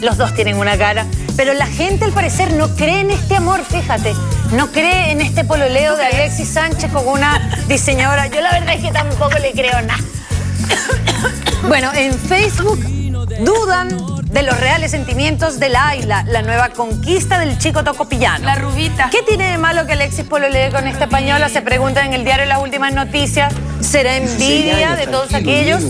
Los dos tienen una cara. Pero la gente al parecer no cree en este amor, fíjate. No cree en este pololeo de Alexis Sánchez con una diseñadora. Yo la verdad es que tampoco le creo nada. Bueno, en Facebook dudan de los reales sentimientos de Laila, la nueva conquista del chico tocopillano. La rubita. ¿Qué tiene de malo que Alexis Polo lee con esta española? Se pregunta en el diario las últimas noticias. ¿Será envidia de todos aquellos?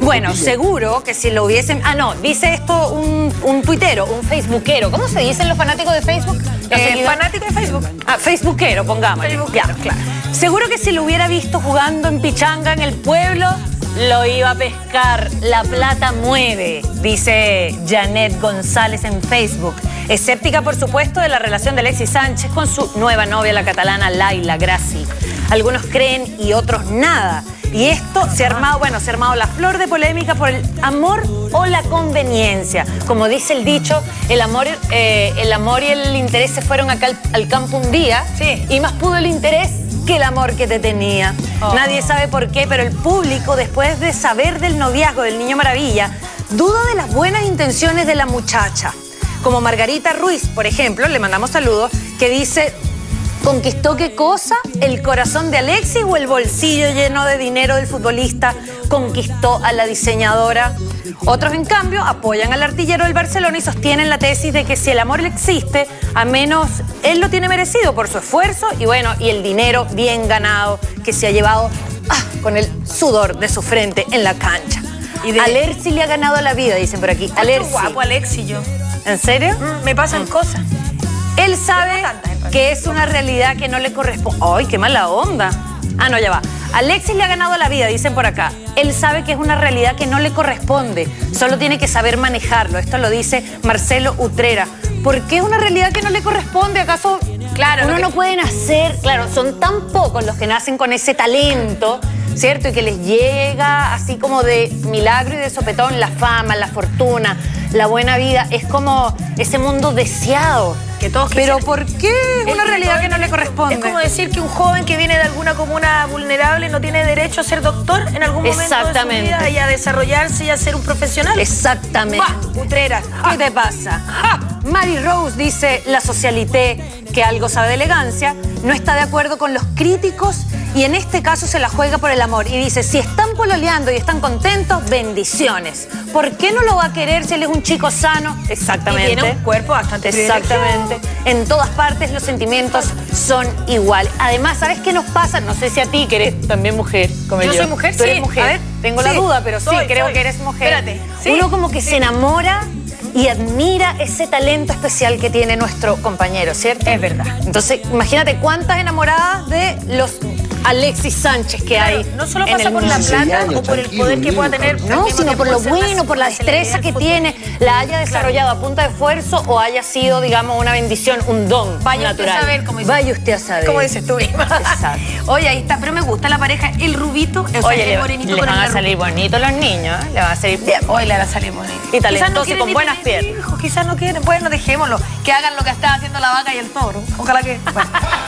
Bueno, seguro que si lo hubiesen... Ah, no, dice esto un, un tuitero, un facebookero. ¿Cómo se dicen los fanáticos de Facebook? Eh, fanático de Facebook. Ah, facebookero, pongámosle. Facebookero, Ya. claro. Seguro que si lo hubiera visto jugando en pichanga en el pueblo, lo iba a pescar. La plata mueve, dice Janet González en Facebook. Escéptica, por supuesto, de la relación de Alexis Sánchez con su nueva novia, la catalana Laila Grassi. Algunos creen y otros nada. Y esto se ha armado, bueno, se ha armado la flor de polémica por el amor o la conveniencia. Como dice el dicho, el amor, eh, el amor y el interés se fueron acá al, al campo un día Sí. y más pudo el interés que el amor que te tenía. Oh. Nadie sabe por qué, pero el público, después de saber del noviazgo del Niño Maravilla, duda de las buenas intenciones de la muchacha. Como Margarita Ruiz, por ejemplo, le mandamos saludos, que dice, ¿conquistó qué cosa? ¿El corazón de Alexis o el bolsillo lleno de dinero del futbolista conquistó a la diseñadora? Otros, en cambio, apoyan al artillero del Barcelona y sostienen la tesis de que si el amor existe, a menos él lo tiene merecido por su esfuerzo y bueno, y el dinero bien ganado que se ha llevado ah, con el sudor de su frente en la cancha. Y de- Alerci le ha ganado la vida, dicen por aquí. Alerci. guapo, Alex y yo. ¿En serio? Mm, me pasan cosas. Él sabe tantas, que es una realidad que no le corresponde. ¡Ay, qué mala onda! Ah, no, ya va. Alexis le ha ganado la vida, dicen por acá. Él sabe que es una realidad que no le corresponde. Solo tiene que saber manejarlo. Esto lo dice Marcelo Utrera. ¿Por qué es una realidad que no le corresponde? ¿Acaso Claro, uno lo que- no puede nacer? Claro, son tan pocos los que nacen con ese talento, ¿cierto? Y que les llega así como de milagro y de sopetón la fama, la fortuna, la buena vida. Es como ese mundo deseado. Que todos Pero ¿por qué es una realidad que no le corresponde? Es como decir que un joven que viene de alguna comuna vulnerable no tiene derecho a ser doctor en algún momento Exactamente. de su vida y a desarrollarse y a ser un profesional. Exactamente. Utrera. ¿Qué te pasa? Mary Rose dice, la socialité, que algo sabe de elegancia, no está de acuerdo con los críticos y en este caso se la juega por el amor. Y dice, si están pololeando y están contentos, bendiciones. ¿Por qué no lo va a querer si él es un chico sano? Exactamente. Y tiene un cuerpo bastante Exactamente. En todas partes los sentimientos son igual. Además, ¿sabes qué nos pasa? No sé si a ti, que eres también mujer. Como Yo yo, soy mujer, Tú eres sí. mujer. A ver, Tengo la sí. duda, pero sí, Soy, creo soy. que eres mujer. Espérate, sí. Uno como que se enamora y admira ese talento especial que tiene nuestro compañero, ¿cierto? Es verdad. Entonces, imagínate cuántas enamoradas de los Alexis Sánchez que hay. No solo en pasa el por la plata años, o por el poder que pueda tener. No, mismo sino por lo bueno, por la destreza que tiene, la haya desarrollado a punta de esfuerzo o haya sido, digamos, una bendición, un don Vaya usted natural. a saber, como dice- Vaya usted a saber. Como dices tú misma. Exacto. Oye, ahí está, pero me gusta la pareja, el rubito, o sea, Oye, el le, morenito les con van el a salir bonitos los niños, ¿eh? le van a salir bien. Hoy le van a salir bonito. Y talentoso Quizás no y con buenas piernas. hijos, Quizás no quieren. Bueno, dejémoslo. Que hagan lo que está haciendo la vaca y el toro. Ojalá que. bueno.